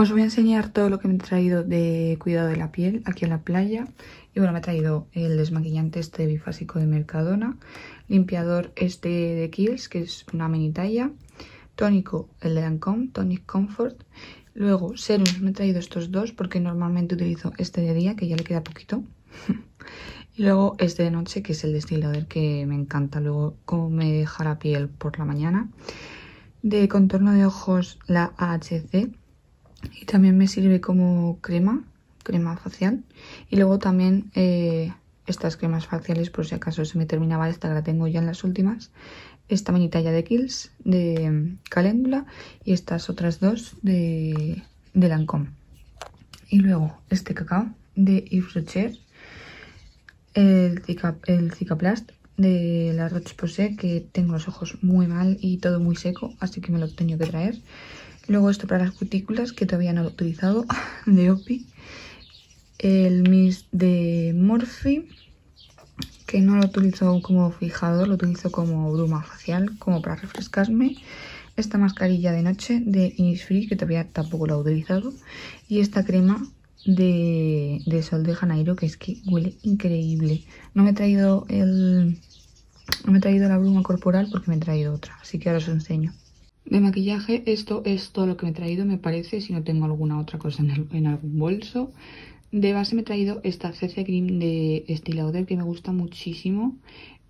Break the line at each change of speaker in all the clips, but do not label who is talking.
Os voy a enseñar todo lo que me he traído de cuidado de la piel aquí en la playa. Y bueno, me he traído el desmaquillante este bifásico de Mercadona, limpiador este de Kills, que es una mini talla, tónico el de Lancome, Tonic Comfort. Luego serums me he traído estos dos porque normalmente utilizo este de día, que ya le queda poquito. y luego este de noche, que es el de que me encanta. Luego como me deja la piel por la mañana. De contorno de ojos la AHC y también me sirve como crema, crema facial. Y luego también eh, estas cremas faciales, por si acaso se me terminaba esta, que la tengo ya en las últimas. Esta mini talla de Kills de Caléndula y estas otras dos de, de Lancome. Y luego este cacao de Yves Rocher, el, el Cicaplast de la Roche-Posay, que tengo los ojos muy mal y todo muy seco, así que me lo tengo que traer. Luego esto para las cutículas, que todavía no lo he utilizado, de Opi. El mist de Morphe, que no lo utilizo como fijador, lo utilizo como bruma facial, como para refrescarme. Esta mascarilla de noche de Innisfree, que todavía tampoco lo he utilizado. Y esta crema de, de Sol de Janeiro, que es que huele increíble. No me he traído el... No me he traído la bruma corporal porque me he traído otra, así que ahora os enseño. De maquillaje, esto es todo lo que me he traído, me parece, si no tengo alguna otra cosa en, algún bolso. De base me he traído esta CC Cream de Estée Lauder que me gusta muchísimo.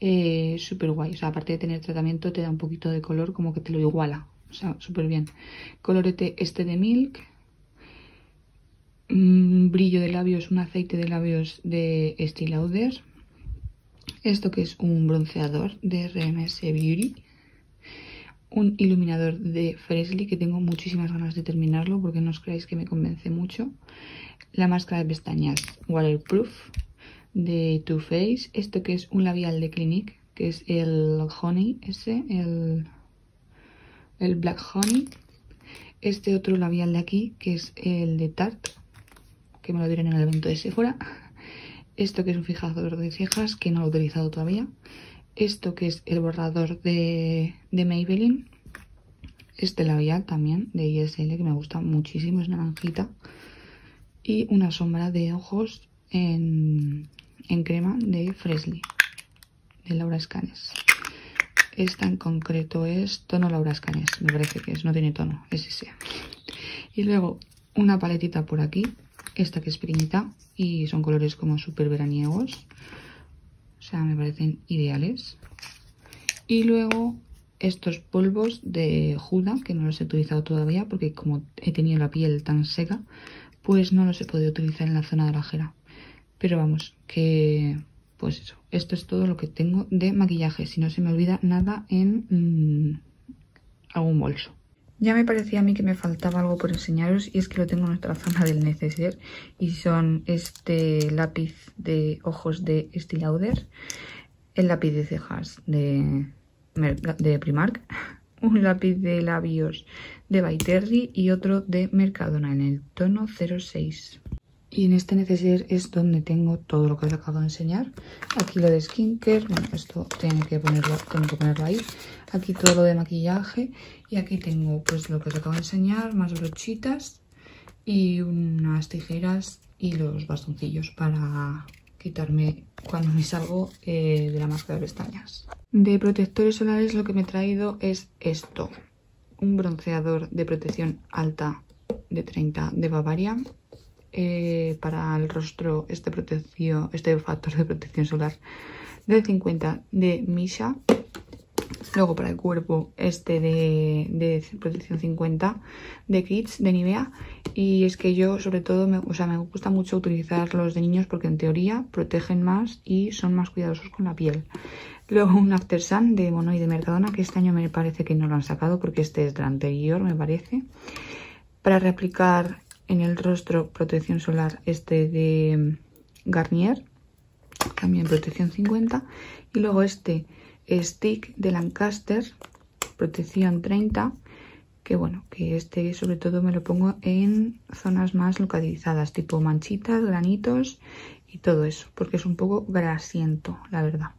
Eh, súper guay, o sea, aparte de tener tratamiento te da un poquito de color como que te lo iguala. O sea, súper bien. Colorete este de Milk. Mm, brillo de labios, un aceite de labios de Estée Lauder. Esto que es un bronceador de RMS Beauty un iluminador de Fresley que tengo muchísimas ganas de terminarlo porque no os creáis que me convence mucho. La máscara de pestañas waterproof de Too Faced. Esto que es un labial de Clinique, que es el Honey ese, el, el Black Honey. Este otro labial de aquí, que es el de Tarte, que me lo dieron en el evento de Sephora. Esto que es un fijador de cejas, que no lo he utilizado todavía esto que es el borrador de, de Maybelline. Este labial también de ISL que me gusta muchísimo, es naranjita. Y una sombra de ojos en, en crema de Fresley, de Laura Scanes. Esta en concreto es tono Laura Scanes, me parece que es, no tiene tono, es ese. Y luego una paletita por aquí, esta que es pequeñita y son colores como súper veraniegos me parecen ideales. Y luego estos polvos de Juda, que no los he utilizado todavía porque como he tenido la piel tan seca, pues no los he podido utilizar en la zona de la jera. Pero vamos, que pues eso, esto es todo lo que tengo de maquillaje, si no se me olvida nada en mm, algún bolso. Ya me parecía a mí que me faltaba algo por enseñaros y es que lo tengo en nuestra zona del neceser y son este lápiz de ojos de Estée Lauder, el lápiz de cejas de, Primark, un lápiz de labios de By y otro de Mercadona en el tono 06. Y en este neceser es donde tengo todo lo que os acabo de enseñar. Aquí lo de skincare, bueno, esto tiene que ponerlo, tengo que ponerlo ahí. Aquí todo lo de maquillaje. Y aquí tengo pues lo que os acabo de enseñar, más brochitas y unas tijeras y los bastoncillos para quitarme cuando me salgo eh, de la máscara de pestañas. De protectores solares lo que me he traído es esto. Un bronceador de protección alta de 30 de Bavaria eh, para el rostro este, protección, este factor de protección solar de 50 de Misha. Luego para el cuerpo este de, protección 50 de Kids, de Nivea. Y es que yo sobre todo, me, o sea, me gusta mucho utilizar los de niños porque en teoría protegen más y son más cuidadosos con la piel. Luego un After Sun de Mono y de Mercadona, que este año me parece que no lo han sacado porque este es del anterior, me parece. Para reaplicar en el rostro protección solar este de Garnier, también protección 50. Y luego este stick de Lancaster, protección 30, que bueno, que este sobre todo me lo pongo en zonas más localizadas, tipo manchitas, granitos y todo eso, porque es un poco grasiento, la verdad.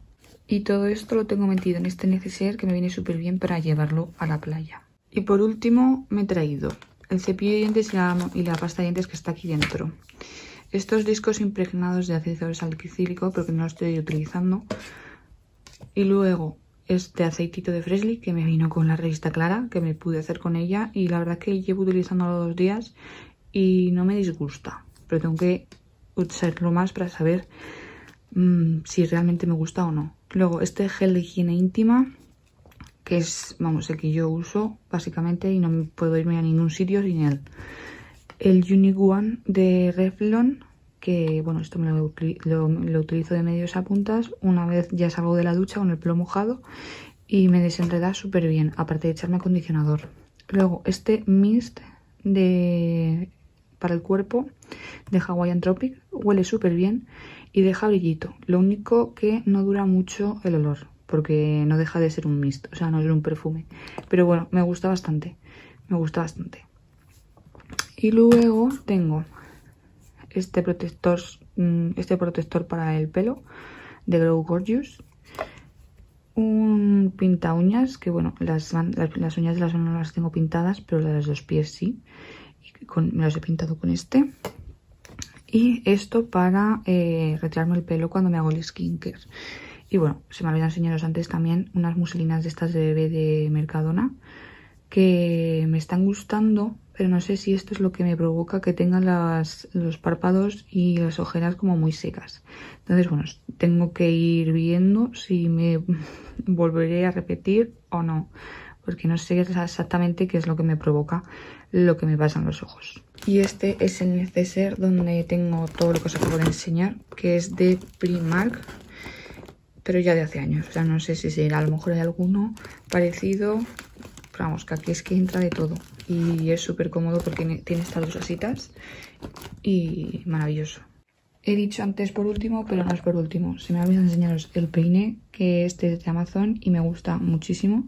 Y todo esto lo tengo metido en este neceser que me viene súper bien para llevarlo a la playa. Y por último me he traído el cepillo de dientes y la, pasta de dientes que está aquí dentro. Estos discos impregnados de ácido salicílico, porque no lo estoy utilizando. Y luego este aceitito de Fresley que me vino con la revista Clara, que me pude hacer con ella. Y la verdad que llevo utilizándolo dos días y no me disgusta. Pero tengo que usarlo más para saber mmm, si realmente me gusta o no. Luego este gel de higiene íntima, que es, vamos, el que yo uso básicamente y no puedo irme a ningún sitio sin él. El Unique One de Revlon, que bueno, esto me lo, utilizo de medios a puntas una vez ya salgo de la ducha con el pelo mojado y me desenreda súper bien, aparte de echarme acondicionador. Luego este mist de para el cuerpo de Hawaiian Tropic, huele súper bien y deja brillito. Lo único que no dura mucho el olor, porque no deja de ser un mist, o sea, no es un perfume. Pero bueno, me gusta bastante, me gusta bastante. Y luego tengo este protector, mm, este protector para el pelo de Grow Gorgeous. Un pinta uñas, que bueno, las, las, uñas de las manos no las tengo pintadas, pero las de los pies sí. Y con, me las he pintado con este. Y esto para eh, retirarme el pelo cuando me hago el skincare. Y bueno, se me olvidó enseñaros antes también unas muselinas de estas de bebé de Mercadona que me están gustando pero no sé si esto es lo que me provoca que tengan los párpados y las ojeras como muy secas. Entonces, bueno, tengo que ir viendo si me volveré a repetir o no, porque no sé exactamente qué es lo que me provoca lo que me pasa en los ojos. Y este es el neceser donde tengo todo lo que os acabo de enseñar, que es de Primark, pero ya de hace años. O sea, no sé si será, a lo mejor hay alguno parecido, pero vamos, que aquí es que entra de todo y es súper cómodo porque tiene estas dos asitas y maravilloso. He dicho antes por último, pero no es por último. Se me ha olvidado enseñaros el peine, que este es de Amazon y me gusta muchísimo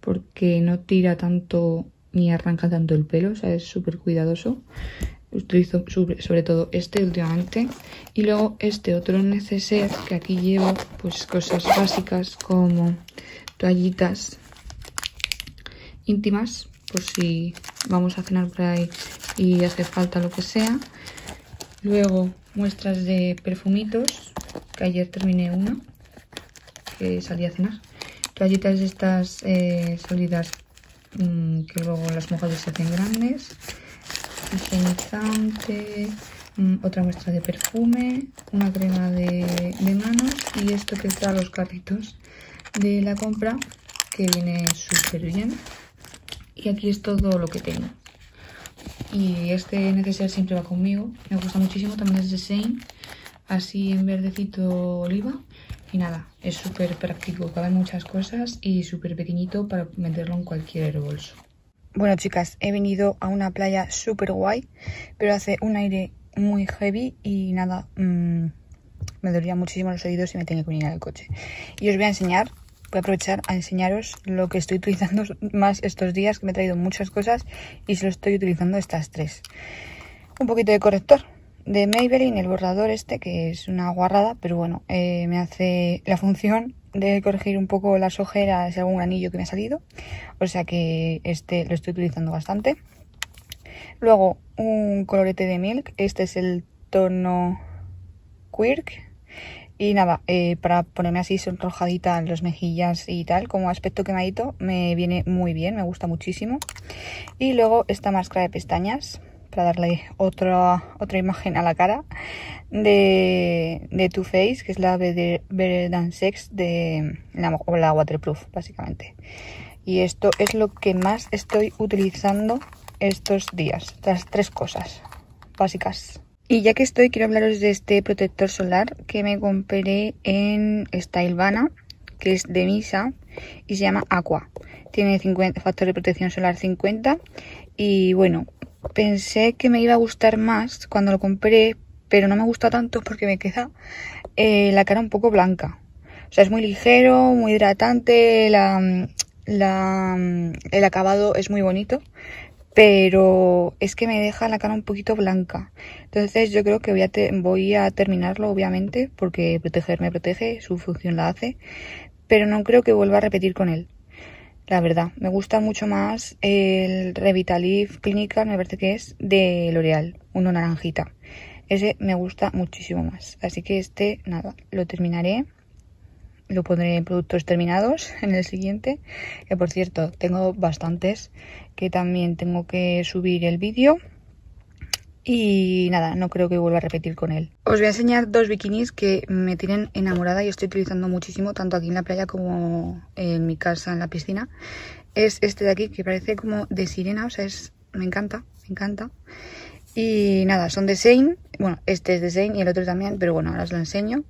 porque no tira tanto ni arranca tanto el pelo, o sea, es súper cuidadoso. Utilizo sobre, sobre, todo este últimamente. Y luego este otro neceser que aquí llevo pues cosas básicas como toallitas íntimas por si vamos a cenar por ahí y hace falta lo que sea. Luego muestras de perfumitos, que ayer terminé una, que salí a cenar. Toallitas estas eh, sólidas mmm, que luego las mojadas se hacen grandes. Higienizante, mmm, otra muestra de perfume, una crema de, manos y esto que está los carritos de la compra que viene súper bien y aquí es todo lo que tengo. Y este neceser siempre va conmigo. Me gusta muchísimo. También es de Shane. Así en verdecito oliva. Y nada, es súper práctico. Caben muchas cosas y súper pequeñito para meterlo en cualquier bolso. Bueno, chicas, he venido a una playa súper guay. Pero hace un aire muy heavy y nada... Mmm, me dolía muchísimo los oídos y me tenía que venir al coche. Y os voy a enseñar voy a aprovechar a enseñaros lo que estoy utilizando más estos días, que me he traído muchas cosas y se lo estoy utilizando estas tres. Un poquito de corrector de Maybelline, el borrador este, que es una guarrada, pero bueno, eh, me hace la función de corregir un poco las ojeras y algún anillo que me ha salido. O sea que este lo estoy utilizando bastante. Luego un colorete de Milk, este es el tono Quirk, y nada, eh, para ponerme así sonrojadita en las mejillas y tal, como aspecto quemadito, me viene muy bien, me gusta muchísimo. Y luego esta máscara de pestañas, para darle otra, otra imagen a la cara, de, de Too Faced, que es la Better Than Sex, de la, la waterproof, básicamente. Y esto es lo que más estoy utilizando estos días, estas tres cosas básicas. Y ya que estoy, quiero hablaros de este protector solar que me compré en Stylevana, que es de Misa y se llama Aqua. Tiene 50, factor de protección solar 50 y bueno, pensé que me iba a gustar más cuando lo compré, pero no me gusta tanto porque me queda eh, la cara un poco blanca. O sea, es muy ligero, muy hidratante, la, la, el acabado es muy bonito, pero es que me deja la cara un poquito blanca. Entonces yo creo que voy a, voy a terminarlo, obviamente, porque proteger me protege, su función la hace, pero no creo que vuelva a repetir con él. La verdad, me gusta mucho más el Revitalife Clinical, me parece que es de L'Oreal, uno naranjita. Ese me gusta muchísimo más. Así que este, nada, lo terminaré. Lo pondré en productos terminados en el siguiente. Que por cierto, tengo bastantes que también tengo que subir el vídeo. Y nada, no creo que vuelva a repetir con él. Os voy a enseñar dos bikinis que me tienen enamorada y estoy utilizando muchísimo, tanto aquí en la playa como en mi casa en la piscina. Es este de aquí que parece como de sirena, o sea, es, me encanta, me encanta. Y nada, son de Sein. Bueno, este es de Sein y el otro también, pero bueno, ahora os lo enseño.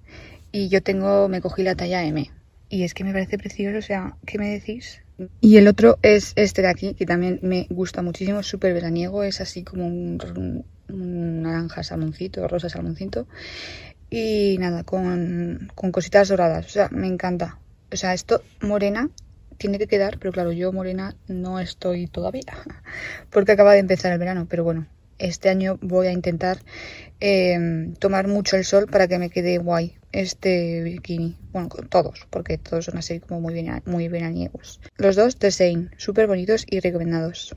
Y yo tengo, me cogí la talla M. Y es que me parece precioso, o sea, ¿qué me decís? Y el otro es este de aquí, que también me gusta muchísimo, súper veraniego, es así como un, naranja salmoncito, rosa salmoncito. Y nada, con, con cositas doradas, o sea, me encanta. O sea, esto morena tiene que quedar, pero claro, yo morena no estoy todavía, porque acaba de empezar el verano, pero bueno, este año voy a intentar em, tomar mucho el sol para que me quede guay este bikini. Bueno, todos, porque todos son así como muy, bien, muy veraniegos. Los dos de Sein, súper bonitos y recomendados.